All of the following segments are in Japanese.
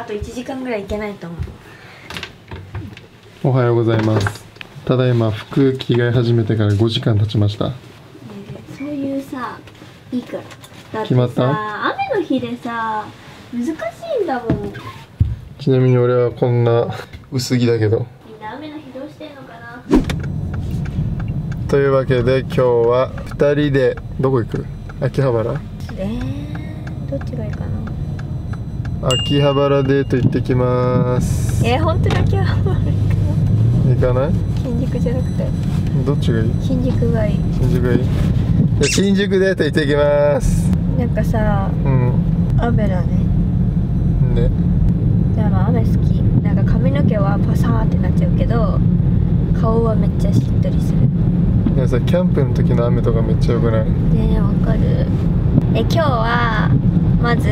あと1時間ぐらい行けないと思う。おはようございます。ただいま服着替え始めてから5時間経ちました。そういうさいいから。だって決まった？さ雨の日でさ難しいんだもん。ちなみに俺はこんな薄着だけど。みんな雨の日どうしてんのかな？というわけで今日は2人でどこ行く？秋葉原？えー、どっちがいいかな？秋葉原デート行ってきます。えー、本当に秋葉原行かない？新宿じゃなくて。どっちがいい？新宿がいい。新宿がいい？じゃあ新宿デート行ってきます。なんかさうん。雨だね。ね。でも雨好き。なんか髪の毛はパサーってなっちゃうけど顔はめっちゃしっとりする。でもさキャンプの時の雨とかめっちゃ良くない？ねえわかるえ今日はまず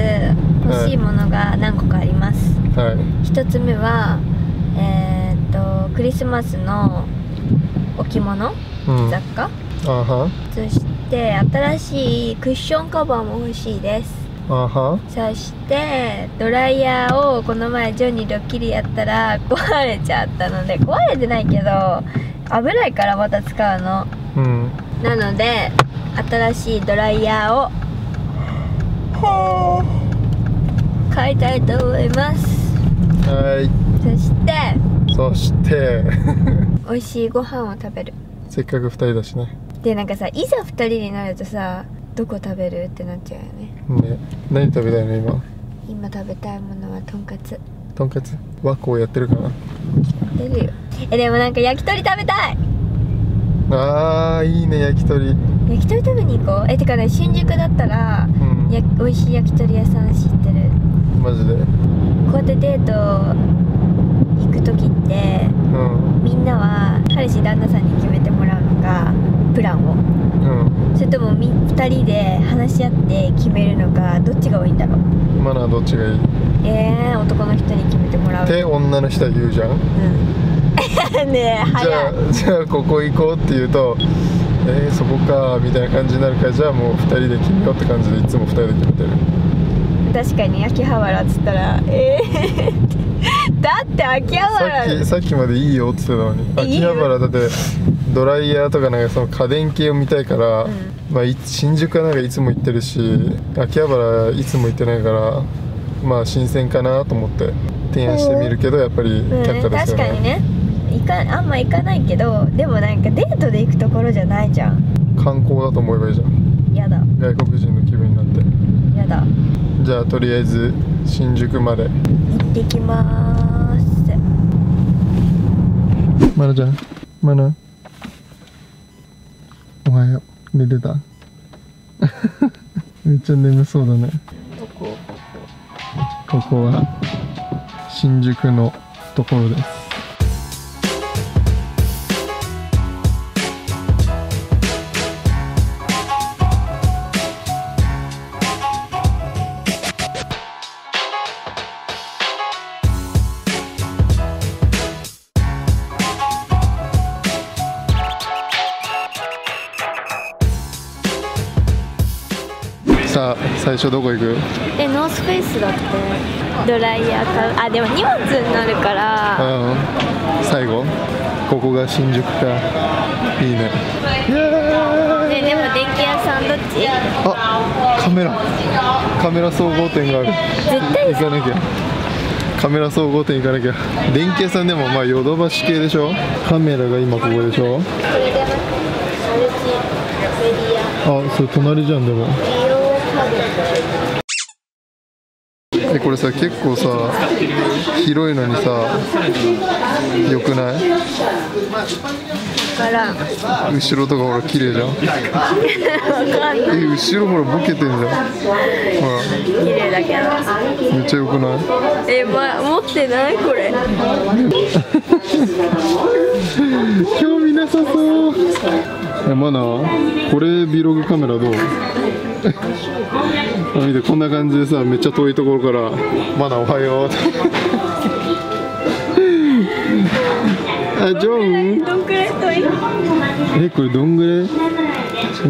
欲しいものが何個かあります、はい。一つ目はえー、っとクリスマスの置物うん。雑貨、そして新しいクッションカバーも欲しいです。そしてドライヤーをこの前ジョニードッキリやったら壊れちゃったので壊れてないけど危ないからまた使うの。うん。なので新しいドライヤーを買いたいと思います。はい。そして。そして。美味しいご飯を食べる。せっかく2人だしね。でなんかさいざ2人になるとさどこ食べるってなっちゃうよね。ね。何食べたいの今？今食べたいものはとんかつ。とんかつ？和光やってるかな？出るよ。えでもなんか焼き鳥食べたい。あーいいね焼き鳥。焼き鳥食べに行こう。えてかね新宿だったらうんや美味しい焼き鳥屋さん知ってる？マジで？こうやってデート行く時ってうん。みんなは彼氏旦那さんに決めてもらうのかプランを。うん。それともみ2人で話し合って決めるのかどっちが多いんだろう？マナーどっちがいい？えー、男の人に決めてもらう。って女の人は言うじゃん。うん。ねえじゃ早いあじゃあここ行こうって言うとえー、そこかみたいな感じになるからじゃあもう2人で決めようって感じでいつも2人で決めてる。確かに秋葉原っつったらえー、だって秋葉さ原っきさっきまでいいよって言ってたのに。え秋葉原だってドライヤーとかなんかその家電系を見たいから、うん。まあ、い新宿はなんかいつも行ってるし秋葉原いつも行ってないからまあ新鮮かなと思って提案してみるけどやっぱりうん却下ですよね。確かにね行かあんま行かないけどでもなんかデートで行くところじゃないじゃん。観光だと思えばいいじゃん。やだ。外国人の気分になって。やだ。じゃあとりあえず新宿まで。行ってきまーす。マナちゃんマナおはよう。寝てた？めっちゃ眠そうだね。どこ？ここは新宿のところですさあ最初どこ行く？えノースフェイスだって。ドライヤー買う。あでも荷物になるから。うん。最後？ここが新宿か。いいね。イエーイねでも電気屋さんどっち？あカメラ。カメラ総合店がある。絶対行かなきゃ。カメラ総合店行かなきゃ。電気屋さんでもまあヨドバシ系でしょ？カメラが今ここでしょ？あそれ隣じゃんでもえこれさ結構さ広いのにさよくない？後ろとかほら綺麗じゃん？え後ろほらボケてんじゃん？ほら。綺麗だけど。めっちゃよくない？え、ま、持ってないこれ。興味なさそう。えマナこれ Vlog カメラどう？あ見てこんな感じでさめっちゃ遠いところから「マナおはよう」あジョン？どんくらい遠い？えこれどんぐらい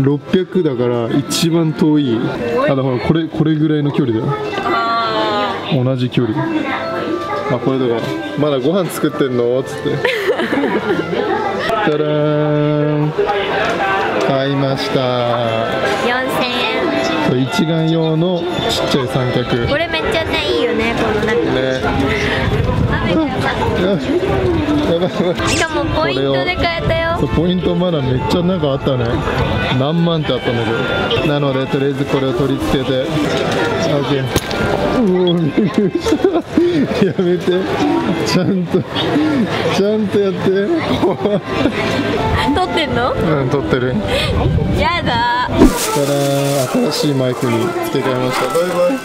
？600だから一番遠い。あだからこれこれぐらいの距離だよ。あ同じ距離。ーあこれとかまだご飯作ってんの？っつって。たらーん。買いました。4000円一眼用のちっちゃい三脚。ねこれめっちゃねいいよねこの中。雨がやばいやばい。しかもポイントで買えたよ。そうポイントまだめっちゃなんかあったね。何万ってあったんだけど。なのでとりあえずこれを取り付けて。OK うおびっくりしたやめて。ちゃんとちゃんとやって。撮ってんの？うん撮ってる。やだ。新しいマイクに付け替えました。バイバイ。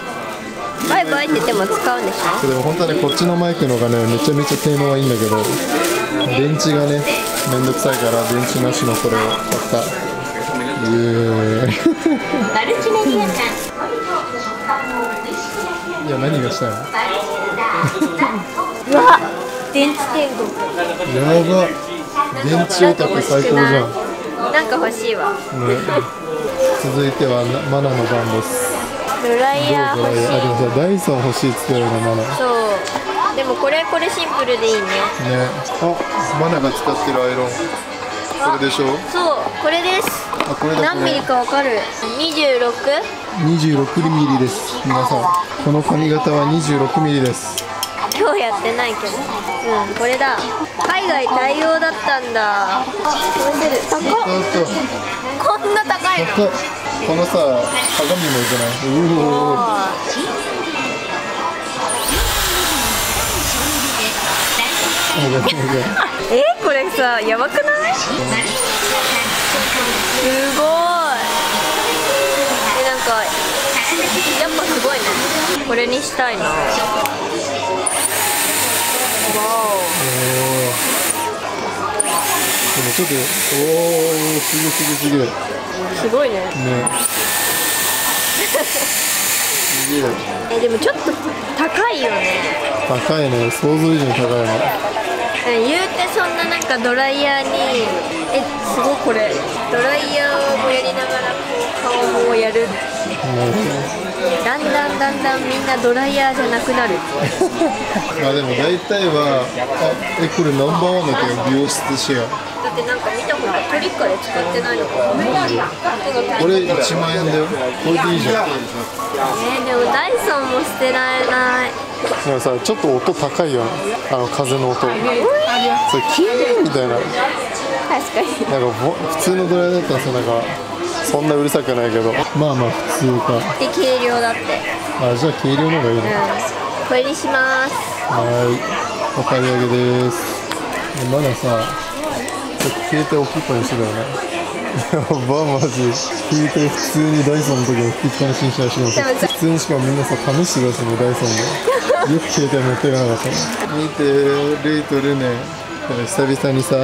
バイバイって言っても使うんでしょ？でも本当はねこっちのマイクの方がねめちゃめちゃ性能はいいんだけど電池がねめんどくさいから電池なしのこれを買った。イエーイいや何がしたいの？んうわ電池天国。やば。電池オタク最高じゃん、ね、なんか欲しいわ。続いてはなマナの番です。ドライヤー欲しい。あでもさダイソン欲しいっつってたよねマナ。ねそう。でもこれこれシンプルでいいね。あマナが使ってるアイロン。これでしょ？そう。これです。あこれだ何ミリかわかる？26? 26ミリです。皆さん。この髪型は26ミリです今日やってないけど。うんこれだ。海外対応だったんだ。こんな高いの？このさ鏡もいいじゃないう えこれさやばくない？すごい。えなんかやっぱすごいね。これにしたいな。わでもちょっとおおすげえすげえすげすごいね。すげえ。えでもちょっと高いよね。高いね。想像以上に高いね。うん言うてそんななんかドライヤーにえすごいこれ。ドライヤーもやりながらこう顔もやるだんだんだんだんみんなドライヤーじゃなくなる。ど まあでも大体はあえこれナンバーワンだけど美容室シェアだってなんか見たことトリッカで使ってない。のかなこれ1万円だよ。これでいいじゃん。えー、でもダイソンも捨てられない。でもさちょっと音高いよ。ねあの風の音。それキーみたいな。確かに。なんかぼ普通のドライヤーだったらさなんかそんなうるさくないけど。まあまあ普通か。で軽量だって。あじゃあ軽量の方がいいねうん。これにします。はい。お買い上げです。でまださちょっと携帯置きっぱにしてたよね。や ばマジ携帯普通にダイソンの時に置きっぱなしにしたらしい普通にしかもみんなさ試してたしねダイソンでよく携帯持っていかなかった。の見てレイとルネ久々にさ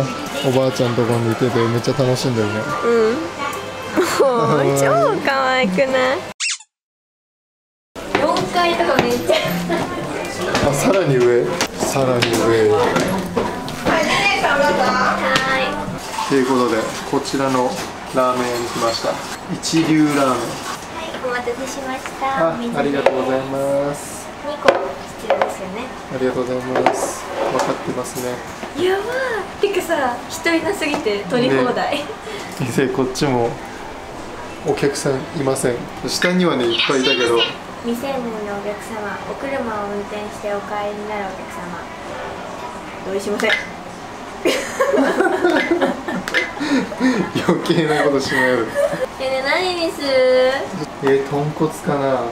おばあちゃんとこにいててめっちゃ楽しんでるね。うん超可愛くない？4階とかめっちゃあさらに上？さらに上。はということでこちらのラーメン屋に来ました。一流ラーメン。いお待たせしました。あありがとうございます。2個必要ですよね。ありがとうございます。分かってますね。やばー。てかさ人いなすぎて取り放題、でこっちもお客さんいません。下にはねいっぱいいたけど。未成年のお客様お車を運転してお帰りになるお客様。同意しません。余計なことしまうえね何にす？るえー、豚骨かな。う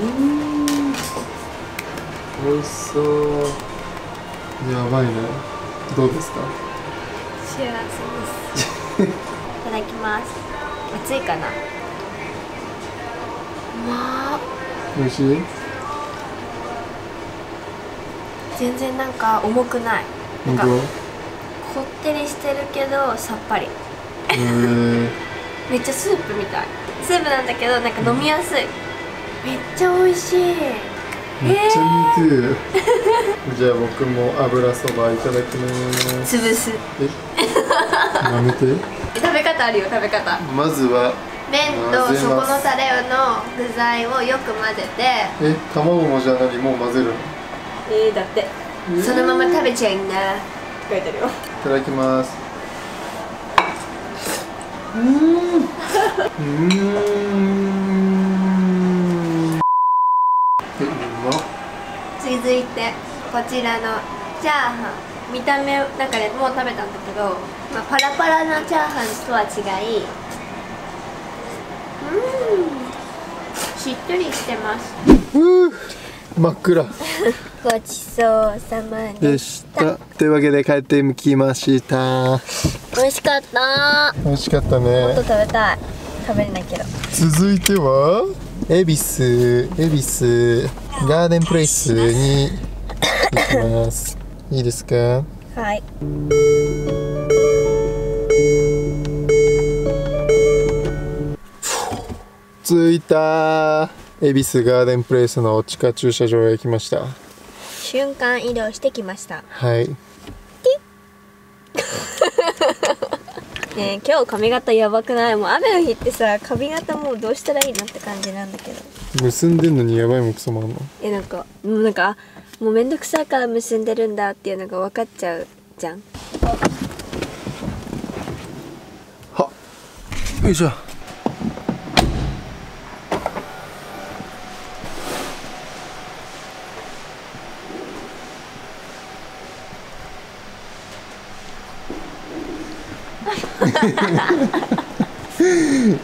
ん。美味しそう。やばいね。どうですか？幸せです。いただきます熱いかな。まあ。美味しい？全然なんか重くない。なん本かこってりしてるけどさっぱり。え めっちゃスープみたい。スープなんだけどなんか飲みやすい。めっちゃ美味しい。めっちゃ似てる。じゃあ僕も油そばいただきます。潰す。え？やめて食べ方あるよ食べ方。まずは麺とそこのタレの具材をよく混ぜて。え卵もじゃあ何もう混ぜるの？えー、だって。そのまま食べちゃうんだ書いてあるよ。いただきます。うーん。うーん。えうまっ。続いてこちらのチャーハン見た目なんかねもう食べたんだけど、まあ、パラパラなチャーハンとは違いうんしっとりしてます。真っ暗。ごちそうさまででした。というわけで帰ってきました。美味しかった。美味しかったもっとね食べたい。食べれないけど。続いては恵比寿。恵比寿ガーデンプレイスに行きますいいですか？はい。着いた。恵比寿ガーデンプレイスの地下駐車場へ来ました。瞬間移動してきました。はい。ねえ今日髪型やばくない？もう雨の日ってさ髪型もうどうしたらいいのって感じなんだけど。結んでんのにやばいもクソもあんの。えなんかなんかもうめんどくさいから結んでるんだっていうのが分かっちゃうじゃん。はよいしょ。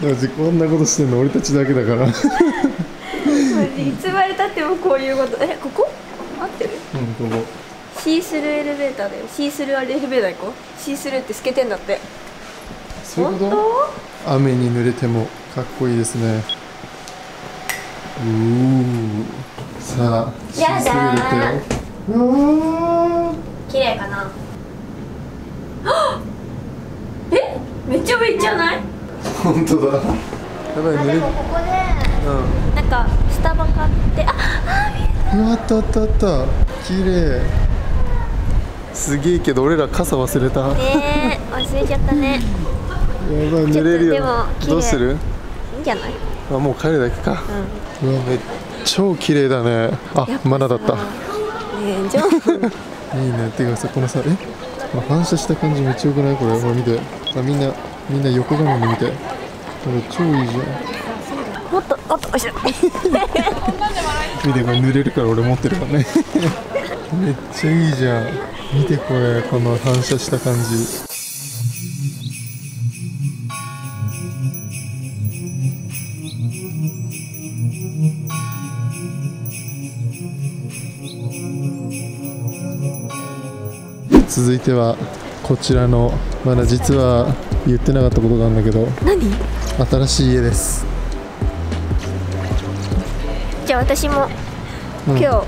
マ ジこんなことしてんの俺たちだけだからうんいつまでたってもこういうこと。えここ？るここシースルーエレベーターだよ。シースルーエレベーター行こう。シースルーって透けてんだって。そういうこ本と雨に濡れてもかっこいいですね。うー。さあシースルー入れてよ。うわ当綺麗かな？え？めっちゃ上行っちゃわない？ー本当だ。やばい濡れるここでうんなんかスタバ買って。ああ見えうわあったあったあった綺麗。すげえけど俺ら傘忘れた。ねえ忘れちゃったね。ばい濡れるよどうする？いいんじゃない？あもう帰るだけか。ううわめっ超綺麗だね。あんまだだった。ねえ じゃあいいね。てかさこのさえ、ま反射した感じめっちゃよくない？これ。ほら見て。あみんなみんな横画面で見て。これ超いいじゃんもっともっと後ろ見てこれ濡れるから俺持ってるからね。めっちゃいいじゃん。見てこれこの反射した感じ。続いてはこちらのまだ実は言ってなかったことがあるんだけど何？新しい家ですじゃあ私もうん。今日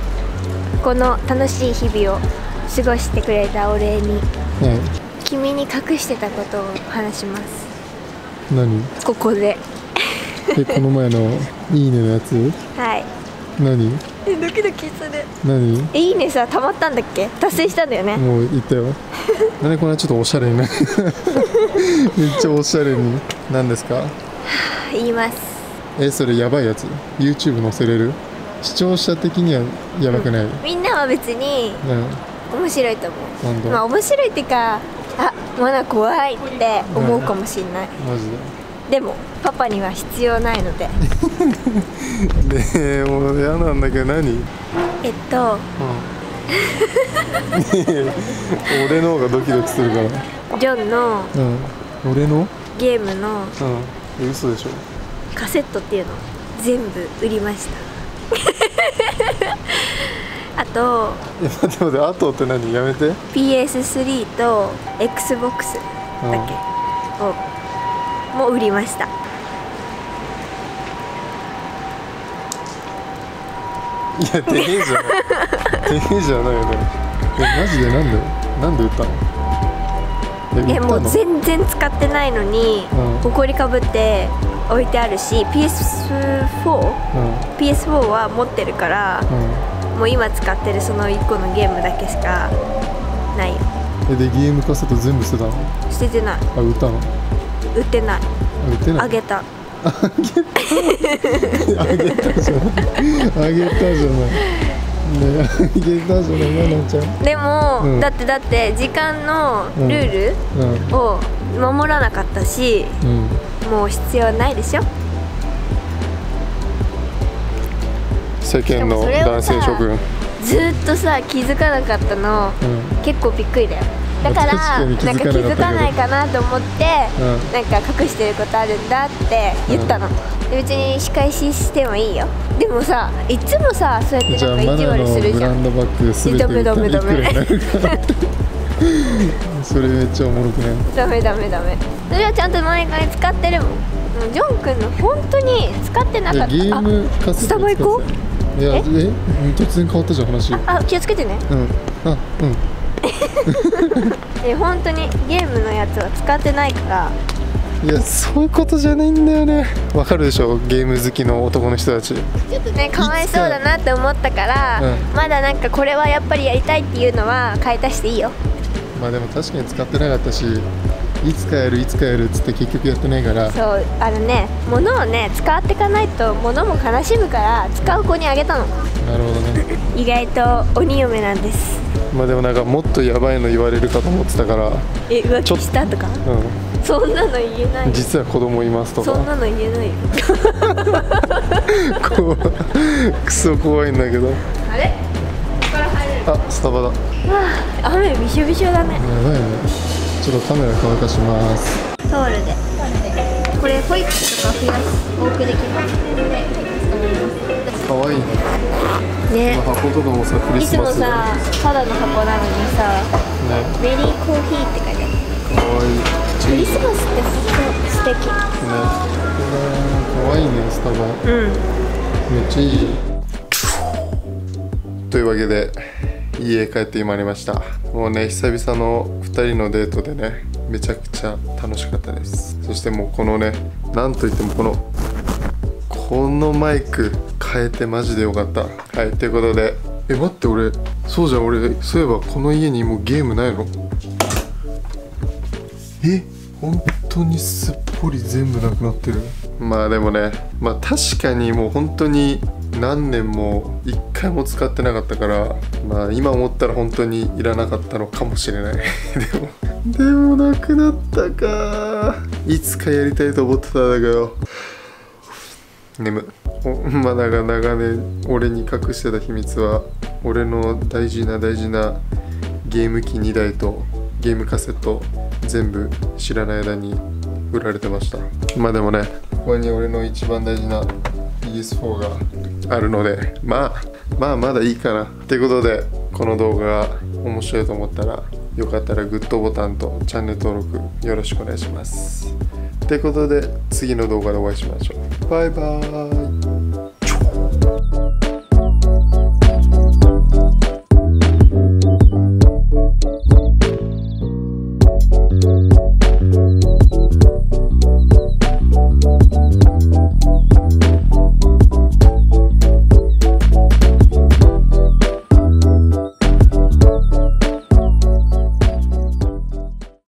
この楽しい日々を過ごしてくれたお礼には君に隠してたことを話します。い何？ここで。えこの前の「いいね」のやつ？はい。何？えドキドキする。何？えいいねさたまったんだっけ？達成したんだよね。もう言ったよ。なんでこんなちょっとおしゃれにな めっちゃおしゃれに？何ですか？言いますえそれやばいやつ？YouTube 載せれる？視聴者的にはやばくない、みんなは別にうん、面白いと思う。まあ面白いっていうかあまだ怖いって思うかもしれない、マジで。もパパには必要ないので。でねえもう嫌なんだけど何、うん、えっと俺の方がドキドキするから。ジョンのうん。俺の？ゲームのうん。嘘でしょカセットっていうの全部売りました。あとえ待って待ってあとって何？やめて。PS3 と XBOX だっけをも売りました。いや、てへえじゃない。てへえじゃないよね。え、マジでなんでなんで売ったの？え、売えもう全然使ってないのにうん。ほこりかぶって置いてあるし PS4 PS4 は持ってるから。もう今使ってるその1個のゲームだけしかないよ。え、で、ゲームカセット全部捨てたの？捨ててない。あ、売ったの？売ってない。あ売ってない？あげた。あげたじゃない。あげたじゃない。ねゲーム男子のねなっちゃうでも、うん。だってだって時間のルーうん。ルを守らなかったし、うんもう必要ないでしょ？世間の男さ性諸君。ずーっとさ気づかなかったの。うん。結構びっくりだよ。だからなんか気づかないかなと思って、うん。なんか隠してることあるんだって言ったの、で別に仕返ししてもいいよ。でもさいつもさそうやってじゃあなんか意地マナの悪するじゃん。ブランドバッグすべてダメダメダメ それめっちゃおもろくね。ダメダメダメ。それはちゃんと毎回使ってるもん。ジョン君の本当に使ってなかった。ゲームあカスタバ行こいやええ突然変わったじゃん話。うんあ気をつけてね。あうん。え本当にゲームのやつは使ってないから。いやそういうことじゃないんだよね。わかるでしょゲーム好きの男の人たち。ちょっとねかわいそうだなって思ったから、うん。まだなんかこれはやっぱりやりたいっていうのは買い足していいよまあでも確かに使ってなかったしいつかやるいつかやるっつって結局やってないから。そうあのね物をね使っていかないと物も悲しむから使う子にあげたの。なるほどね。意外と鬼嫁なんです。まあでもなんかもっとやばいの言われるかと思ってたからえ浮気したとか？うそんなの言えない。ん実は子供いますとか。そんなの言えないよ。こうクソ怖いんだけど。あれ？あスタバだ。やあ雨びしょびしょだね。ばいね。ちょっとカメラ乾かします。ソウルで。これホイップとか増やし多くできます。かわいい。ね。ね箱とかもさクリいつもスマスさただの箱なのにさね。メリーコーヒーって書いてある。かわいい。クリスマスって素敵。ね。かわいいねスタバ。うん。めっちゃいい。というわけで家帰ってまいりました。もうね久々の2人のデートでねめちゃくちゃ楽しかったです。そしてもうこのねなんといってもこのこのマイク変えてマジでよかった。はいということで。え待って俺そうじゃん俺そういえばこの家にもうゲームないの？え本当にすっぽり全部なくなってる？まあでもねまあ確かにもう本当に何年も一回も使ってなかったからまあ今思ったら本当にいらなかったのかもしれない。でもでもなくなったか。いつかやりたいと思ってたんだけど。眠。おまだが長年俺に隠してた秘密は俺の大事な大事なゲーム機2台とゲームカセット全部知らない間に売られてました。まあでもねここに俺の一番大事な PS4 があるのでまあまあまだいいかなってことでこの動画が面白いと思ったらよかったらグッドボタンとチャンネル登録よろしくお願いします。ってことで次の動画でお会いしましょう。バイバーイ。